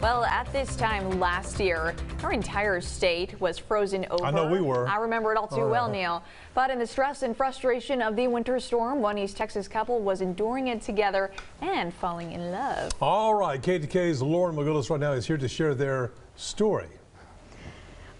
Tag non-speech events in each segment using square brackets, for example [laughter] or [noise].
Well, at this time last year, our entire state was frozen over. I know we were. I remember it all too Oh, well, yeah. Neil. But in the stress and frustration of the winter storm, one East Texas couple was enduring it together and falling in love. All right, KETK's Lauren McGillis right now is here to share their story.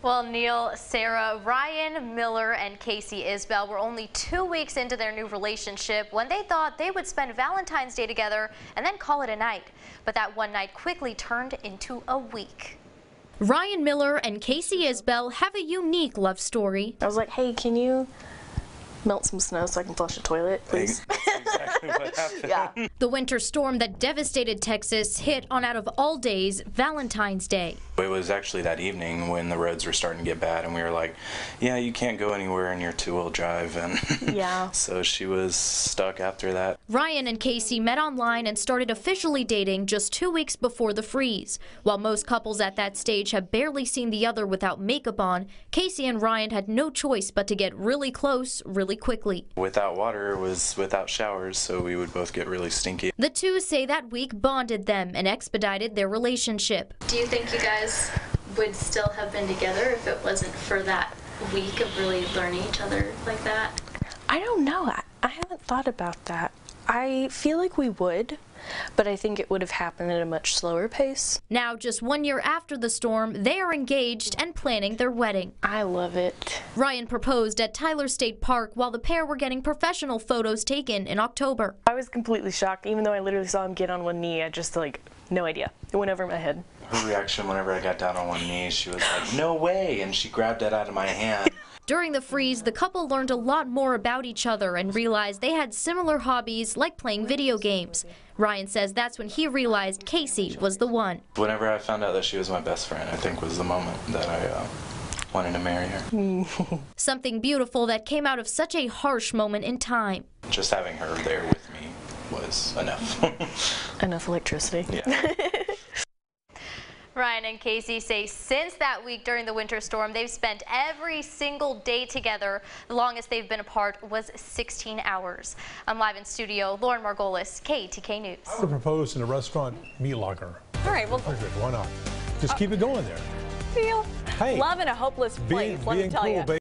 Well, Neil, Sarah, Ryan Miller, and Casey Isbell were only two weeks into their new relationship when they thought they would spend Valentine's Day together and then call it a night. But that one night quickly turned into a week. Ryan Miller and Casey Isbell have a unique love story. I was like, hey, can you melt some snow so I can flush the toilet, please? Exactly [laughs] what happened. yeah. The winter storm that devastated Texas hit on out of all days Valentine's Day. It was actually that evening when the roads were starting to get bad, and we were like, "Yeah, you can't go anywhere in your two-wheel drive," and [laughs] Yeah. so she was stuck after that. Ryan and Casey met online and started officially dating just two weeks before the freeze. While most couples at that stage have barely seen the other without makeup on, Casey and Ryan had no choice but to get really close really quickly. Without water was without showers, so we would both get really stinky. The two say that week bonded them and expedited their relationship. Do you think you guys would still have been together if it wasn't for that week of really learning each other like that? I don't know. I, I haven't thought about that. I feel like we would, but I think it would have happened at a much slower pace. Now, just one year after the storm, they are engaged and planning their wedding. I love it. Ryan proposed at Tyler State Park while the pair were getting professional photos taken in October. I was completely shocked, even though I literally saw him get on one knee. I just like, no idea. It went over my head. Her reaction whenever I got down on one knee, she was like, "No way!" and she grabbed it out of my hand. [laughs] During the freeze, the couple learned a lot more about each other and realized they had similar hobbies like playing video games. Ryan says that's when he realized Casey was the one. Whenever I found out that she was my best friend, I think was the moment that I uh, wanted to marry her. [laughs] Something beautiful that came out of such a harsh moment in time. Just having her there with me was enough. [laughs] Enough electricity. yeah. Ryan and Casey say since that week during the winter storm, they've spent every single day together. The longest they've been apart was 16 hours. I'm live in studio, Lauren Margolis, KETK News. I would propose in a restaurant meat locker. All right, well, Perfect, why not? Just keep it going there. feel Hey, love in a hopeless place, Being, let me tell cool, you. baby.